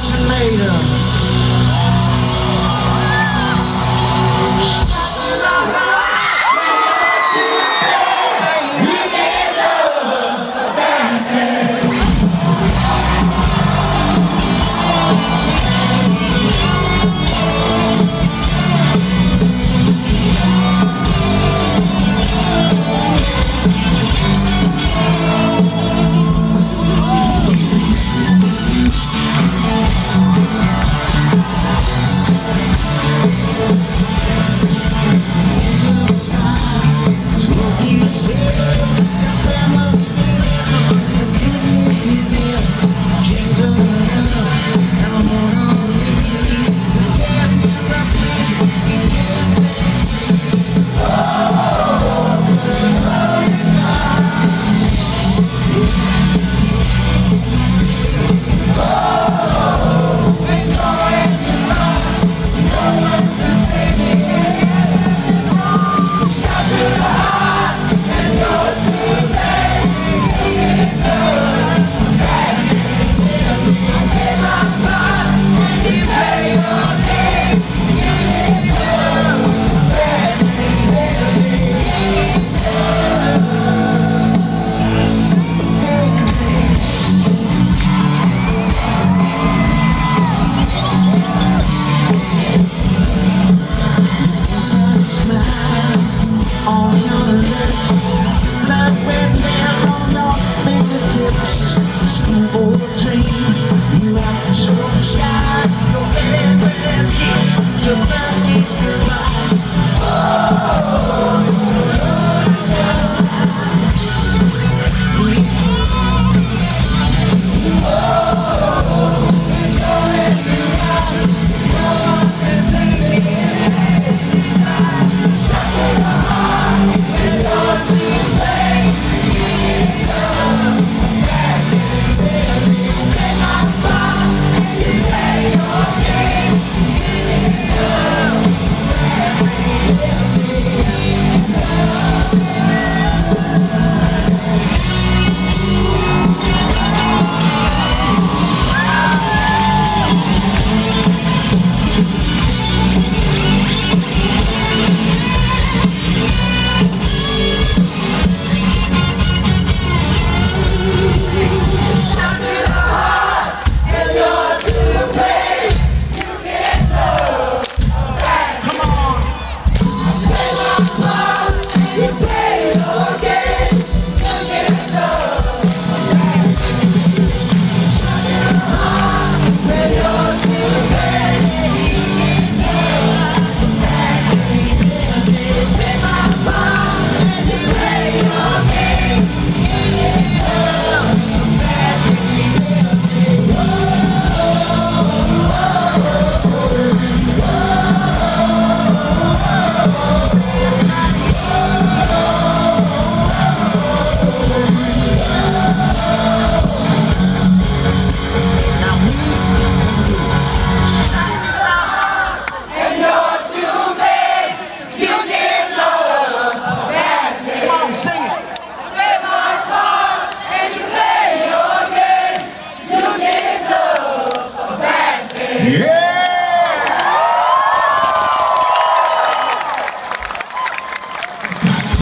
what you're. Later. Yeah.